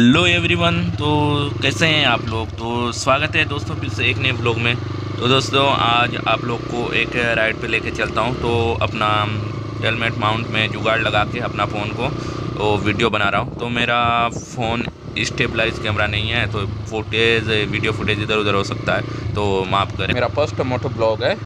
Hello everyone तो कैसे हैं आप लोग? तो स्वागत है दोस्तों फिर से एक नए ब्लॉग में। तो दोस्तों, आज आप लोग को एक राइड पे लेके चलता हूँ। तो अपना हेलमेट माउंट में जुगाड़ लगा के अपना फ़ोन को तो वीडियो बना रहा हूँ। तो मेरा फ़ोन स्टेबलाइज कैमरा नहीं है तो फुटेज वीडियो फुटेज इधर उधर हो सकता है तो माफ़ करें। मेरा फ़र्स्ट मोटो ब्लॉग है।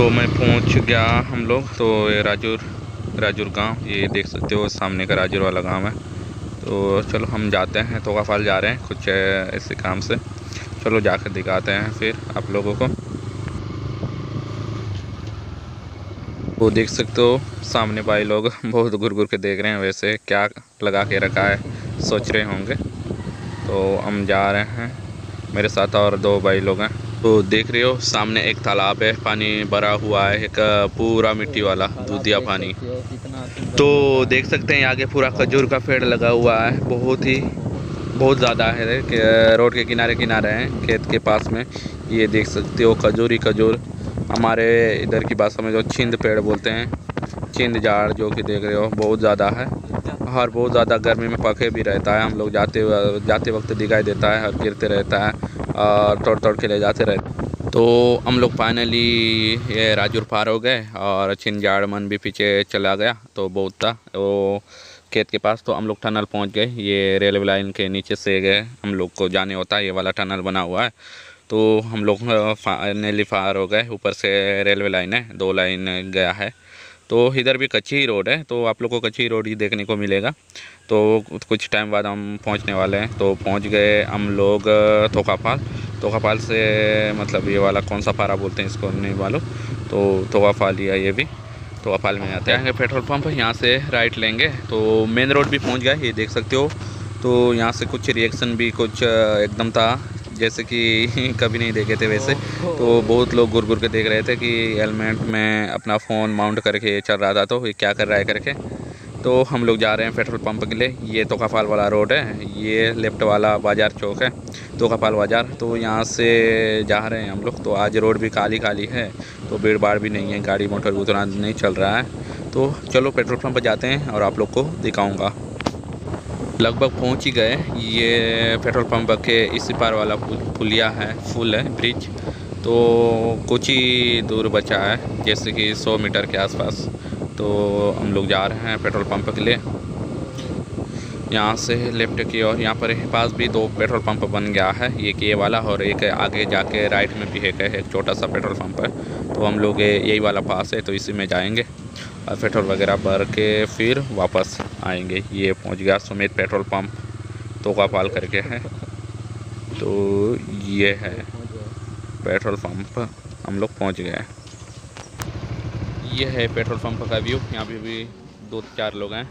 तो मैं पहुँच गया हम लोग। तो ये राजूर राजूर गाँव, ये देख सकते हो सामने का राजूर वाला गाँव है। तो चलो हम जाते हैं तो फाल जा रहे हैं कुछ ऐसे काम से। चलो जाकर दिखाते हैं फिर आप लोगों को। वो देख सकते हो, सामने भाई लोग बहुत घुर घुर के देख रहे हैं वैसे क्या लगा के रखा है, सोच रहे होंगे। तो हम जा रहे हैं, मेरे साथ और दो भाई लोग हैं। तो देख रहे हो सामने एक तालाब है पानी भरा हुआ है एक पूरा मिट्टी वाला दूधिया पानी। तो देख सकते हैं आगे पूरा खजूर का पेड़ लगा हुआ है बहुत ही बहुत ज़्यादा है कि रोड के किनारे किनारे हैं खेत के पास में ये देख सकते हो खजूर ही खजूर हमारे इधर की भाषा में जो छिंद पेड़ बोलते हैं छिंद झाड़ जो कि देख रहे हो बहुत ज़्यादा है और बहुत ज़्यादा गर्मी में पके भी रहता है हम लोग जाते जाते वक्त दिखाई देता है और गिरते रहता है तोड़ तोड़ के ले जाते रहते तो हम लोग फाइनली ये राजूर पार हो गए और छिंजाड़ मन भी पीछे चला गया तो बहुत था। वो खेत के पास तो हम लोग टनल पहुँच गए। ये रेलवे लाइन के नीचे से गए। हम लोग को जाने होता है, ये वाला टनल बना हुआ है। तो हम लोग फाइनली पार हो गए। ऊपर से रेलवे लाइन है, दो लाइन गया है। तो इधर भी कच्ची ही रोड है तो आप लोग को कच्ची रोड ही देखने को मिलेगा। तो कुछ टाइम बाद हम पहुँचने वाले हैं। तो पहुँच गए हम लोग तोकापाल तोकापाल से मतलब ये वाला कौन सा पारा बोलते हैं इसको नहीं मालूम। तो तोकापाल या ये भी। तोकापाल में आते हैं। पेट्रोल पंप, यहाँ से राइट लेंगे। तो मेन रोड भी पहुँच गया, ये देख सकते हो। तो यहाँ से कुछ रिएक्शन भी कुछ एकदम था। जैसे कि कभी नहीं देखे थे वैसे। तो बहुत लोग गुर गुर के देख रहे थे कि हेलमेट में अपना फ़ोन माउंट करके चल रहा था तो ये क्या कर रहा है करके। तो हम लोग जा रहे हैं पेट्रोल पंप के लिए। ये तो कपाल वाला रोड है। ये लेफ़्ट वाला बाज़ार चौक है तो कपाल बाज़ार। तो यहाँ से जा रहे हैं हम लोग। तो आज रोड भी काली काली है। तो भीड़ भाड़ भी नहीं है। गाड़ी मोटर उतना नहीं चल रहा है। तो चलो पेट्रोल पंप जाते हैं और आप लोग को दिखाऊँगा। लगभग पहुँच ही गए। ये पेट्रोल पंप के इसी पार वाला पुलिया है, फुल है, ब्रिज। तो कुछ ही दूर बचा है, जैसे कि 100 मीटर के आसपास। तो हम लोग जा रहे हैं पेट्रोल पंप के लिए। यहाँ से लेफ़्ट की ओर, यहाँ पर पास भी दो पेट्रोल पंप बन गया है। एक ये वाला और एक आगे जाके राइट में भी है, एक छोटा सा पेट्रोल पंप। है तो हम लोग यही वाला पास है तो इसी में जाएँगे और पेट्रोल वगैरह भर के फिर वापस आएँगे। ये पहुँच गया सुमित पेट्रोल पंप, तोकापाल करके है। तो ये है पेट्रोल पंप, हम लोग पहुँच गए। ये है पेट्रोल पंप का व्यू, यहाँ पे भी दो चार लोग हैं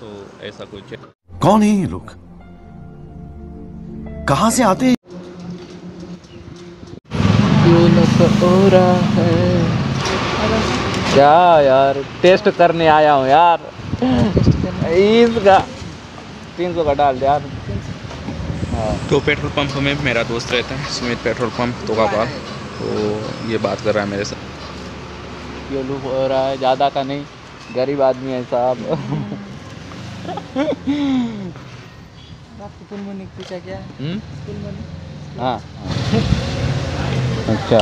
तो ऐसा कुछ है। कौन है ये लोग? कहाँ से आते हैं? है क्या यार टेस्ट करने आया हूँ यार। इसका तीन सौ का डाल यार। हाँ। तो पेट्रोल पंप में मेरा दोस्त रहता है सुमित पेट्रोल पंप तो का पास तो ये बात कर रहा है मेरे साथ। ये लुक हो रहा है? ज़्यादा का नहीं। गरीब आदमी है साहब। पूछा क्या? हाँ। अच्छा।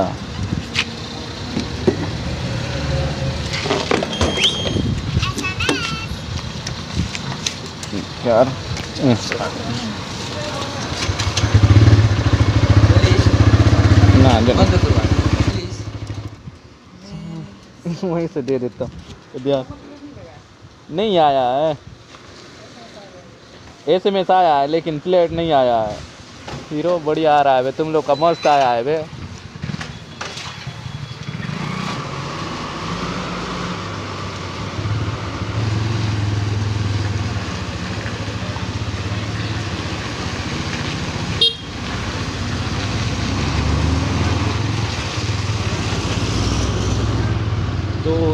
यार ना वहीं से दे देता हूँ। नहीं आया है। एम एस आया है, लेकिन प्लेट नहीं आया है। हीरो, बढ़िया आ रहा है तुम लोग का मस्त आया है भाई।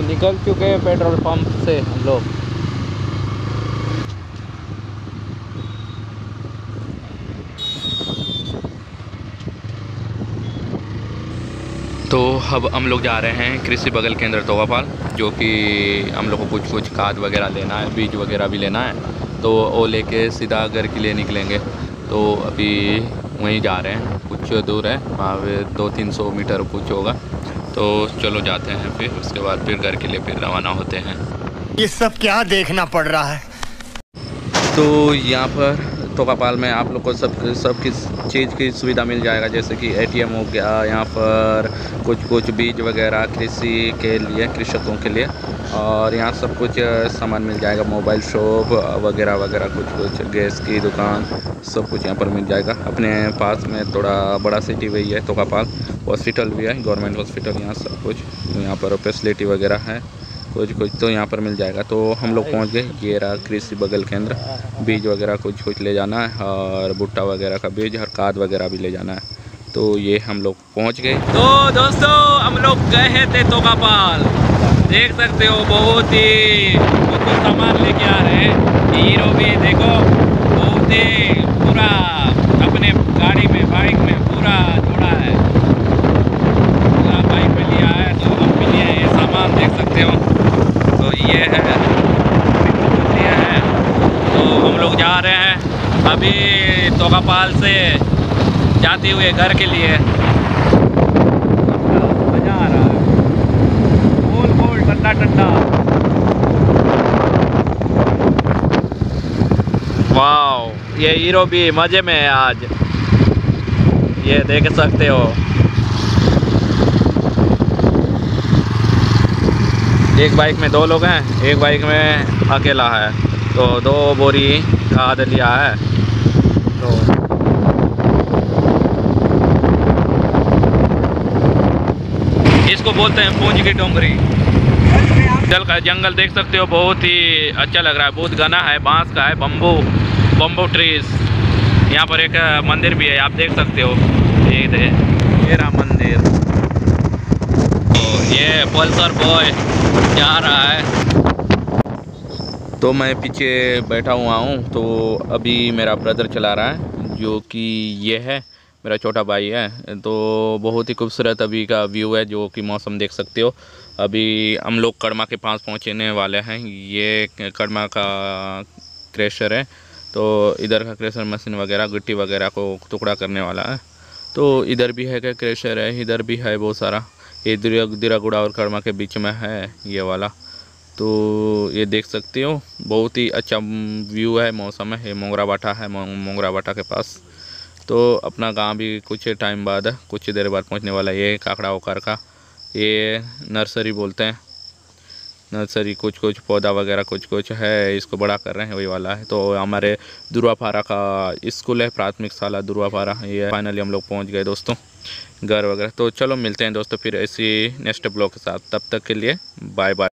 निकल चुके हैं पेट्रोल पंप से हम लोग। तो अब हम लोग जा रहे हैं कृषि बगल केंद्र तोगापाल, जो कि हम लोग को कुछ कुछ खाद वगैरह लेना है, बीज वगैरह भी लेना है। तो वो लेके सीधा घर के लिए निकलेंगे। तो अभी वहीं जा रहे हैं, कुछ दूर है, वहाँ पे दो तीन सौ मीटर कुछ होगा। तो चलो जाते हैं फिर उसके बाद फिर घर के लिए फिर रवाना होते हैं। ये सब क्या देखना पड़ रहा है? तो यहाँ पर तोकापाल में आप लोग को सब सब किस चीज़ की सुविधा मिल जाएगा? जैसे कि एटीएम हो गया, यहाँ पर कुछ कुछ बीज वगैरह, कृषि के लिए, कृषकों के लिए, और यहाँ सब कुछ सामान मिल जाएगा, मोबाइल शॉप वगैरह वगैरह कुछ कुछ, गैस की दुकान, सब कुछ यहाँ पर मिल जाएगा। अपने पास में थोड़ा बड़ा सिटी वही है तोकापाल हॉस्पिटल भी है गवर्नमेंट हॉस्पिटल यहाँ सब कुछ यहाँ पर फैसिलिटी वगैरह है। कुछ कुछ तो यहाँ पर मिल जाएगा। तो हम लोग पहुँच गए ये रहा कृषि बगल केंद्र। बीज वगैरह कुछ कुछ ले जाना है और भुट्टा वगैरह का बीज और खाद वगैरह भी ले जाना है। तो ये हम लोग पहुँच गए। तो दोस्तों, हम लोग गए थे तोकापाल देख सकते हो, बहुत ही कुछ सामान लेके आ रहे हैं। हीरो भी देखो, बहुत ही पूरा अपने गाड़ी में बाइक में पूरा जोड़ा है पूरा बाइक में लिया है तो हम भी लिए हैं ये सामान देख सकते हो तो ये है ये है तो हम लोग जा रहे हैं अभी तोकापाल से जाते हुए घर के लिए। मज़ा आ रहा है। गोल गोल ठंडा ठंडा वाह ये हीरो भी मज़े में है आज। ये देख सकते हो। एक बाइक में दो लोग हैं एक बाइक में अकेला है। तो दो बोरी खाद लिया है। तो इसको बोलते हैं पूंज की डोंगरी। जल का जंगल देख सकते हो, बहुत ही अच्छा लग रहा है। बहुत घना है, बाँस का है बम्बू बम्बू ट्रीज यहाँ पर एक मंदिर भी है, आप देख सकते हो। ये ये मंदिर। तो ये पल्सर बॉय जा रहा है। तो मैं पीछे बैठा हुआ हूँ तो अभी मेरा ब्रदर चला रहा है, जो कि ये है, मेरा छोटा भाई है। तो बहुत ही खूबसूरत अभी का व्यू है, जो कि मौसम देख सकते हो। अभी हम लोग कड़मा के पास पहुँचने वाले हैं। ये कड़मा का क्रेशर है तो इधर का क्रेशर मशीन वगैरह, गिट्टी वगैरह को टुकड़ा करने वाला है। तो इधर भी है क्या क्रेशर है? इधर भी है बहुत सारा। ये दिरा दिरागुड़ा और कड़मा के बीच में है ये वाला। तो ये देख सकते हो, बहुत ही अच्छा व्यू है मौसम है मोंगरा बाटा है मोंगरा बाटा के पास। तो अपना गाँव भी कुछ टाइम बाद, कुछ देर बाद पहुँचने वाला है ये काकड़ा ओकर का। ये नर्सरी बोलते हैं। नर्सरी कुछ कुछ पौधा वगैरह कुछ कुछ है, इसको बड़ा कर रहे हैं, वही वाला है। तो हमारे दुर्वापारा का स्कूल है, प्राथमिक शाला दुर्वापारा, ये फाइनली हम लोग पहुँच गए दोस्तों, घर वगैरह। तो चलो मिलते हैं दोस्तों फिर ऐसी नेक्स्ट ब्लॉग के साथ। तब तक के लिए बाय बाय